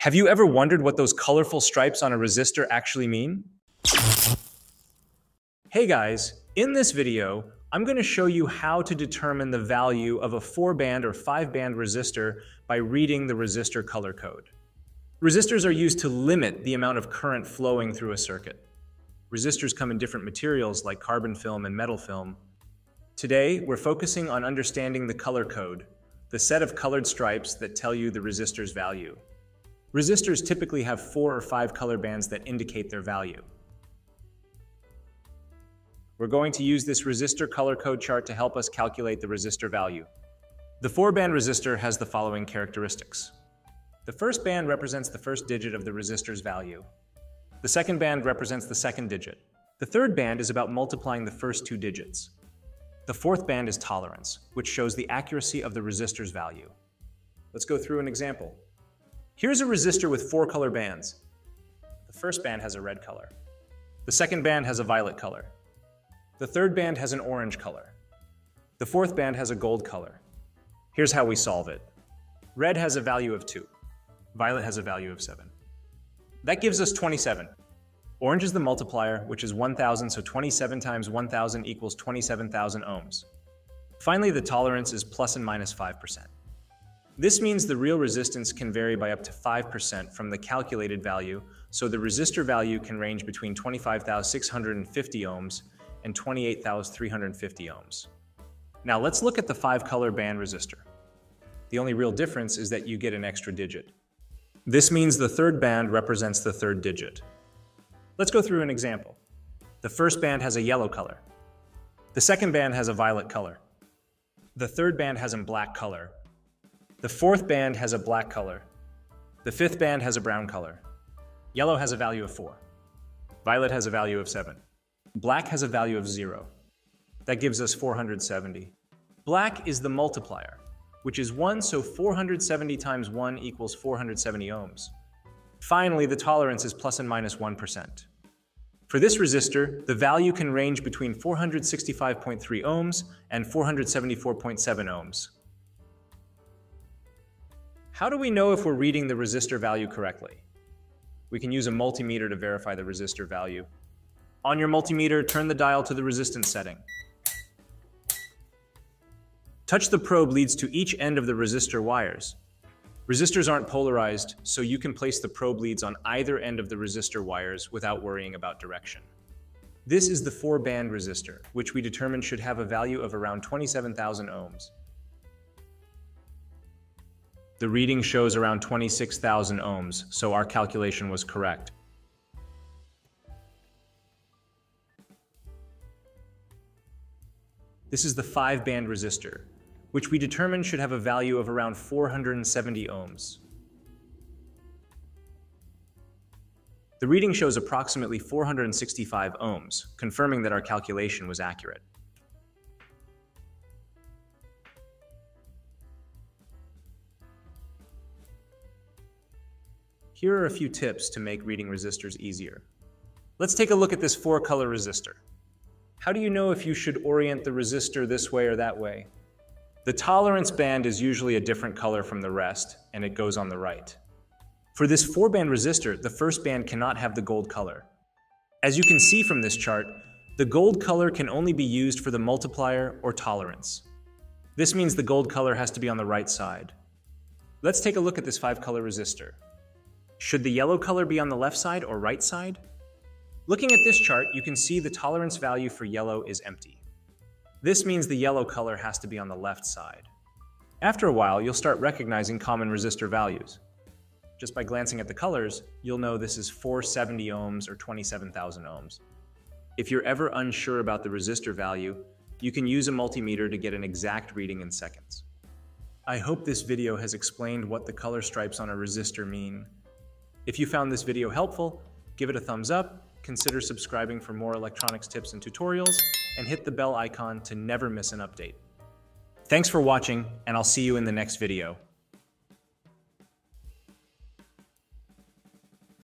Have you ever wondered what those colorful stripes on a resistor actually mean? Hey guys, in this video, I'm going to show you how to determine the value of a 4-band or 5-band resistor by reading the resistor color code. Resistors are used to limit the amount of current flowing through a circuit. Resistors come in different materials like carbon film and metal film. Today, we're focusing on understanding the color code, the set of colored stripes that tell you the resistor's value. Resistors typically have four or five color bands that indicate their value. We're going to use this resistor color code chart to help us calculate the resistor value. The four-band resistor has the following characteristics. The first band represents the first digit of the resistor's value. The second band represents the second digit. The third band is about multiplying the first two digits. The fourth band is tolerance, which shows the accuracy of the resistor's value. Let's go through an example. Here's a resistor with four color bands. The first band has a red color. The second band has a violet color. The third band has an orange color. The fourth band has a gold color. Here's how we solve it. Red has a value of 2. Violet has a value of 7. That gives us 27. Orange is the multiplier, which is 1,000, so 27 times 1,000 equals 27,000 ohms. Finally, the tolerance is plus and minus 5%. This means the real resistance can vary by up to 5% from the calculated value, so the resistor value can range between 25,650 ohms and 28,350 ohms. Now let's look at the five color band resistor. The only real difference is that you get an extra digit. This means the third band represents the third digit. Let's go through an example. The first band has a yellow color. The second band has a violet color. The third band has a black color, the fourth band has a black color. The fifth band has a brown color. Yellow has a value of 4. Violet has a value of 7. Black has a value of 0. That gives us 470. Black is the multiplier, which is 1, so 470 times 1 equals 470 ohms. Finally, the tolerance is plus and minus 1. For this resistor, the value can range between 465.3 ohms and 474.7 ohms. How do we know if we're reading the resistor value correctly? We can use a multimeter to verify the resistor value. On your multimeter, turn the dial to the resistance setting. Touch the probe leads to each end of the resistor wires. Resistors aren't polarized, so you can place the probe leads on either end of the resistor wires without worrying about direction. This is the 4-band resistor, which we determined should have a value of around 27,000 ohms. The reading shows around 26,000 ohms, so our calculation was correct. This is the 5-band resistor, which we determined should have a value of around 470 ohms. The reading shows approximately 465 ohms, confirming that our calculation was accurate. Here are a few tips to make reading resistors easier. Let's take a look at this four color resistor. How do you know if you should orient the resistor this way or that way? The tolerance band is usually a different color from the rest, and it goes on the right. For this four band resistor, the first band cannot have the gold color. As you can see from this chart, the gold color can only be used for the multiplier or tolerance. This means the gold color has to be on the right side. Let's take a look at this five color resistor. Should the yellow color be on the left side or right side? Looking at this chart, you can see the tolerance value for yellow is empty. This means the yellow color has to be on the left side. After a while, you'll start recognizing common resistor values. Just by glancing at the colors, you'll know this is 470 ohms or 27,000 ohms. If you're ever unsure about the resistor value, you can use a multimeter to get an exact reading in seconds. I hope this video has explained what the color stripes on a resistor mean. If you found this video helpful, give it a thumbs up, consider subscribing for more electronics tips and tutorials, and hit the bell icon to never miss an update. Thanks for watching, and I'll see you in the next video.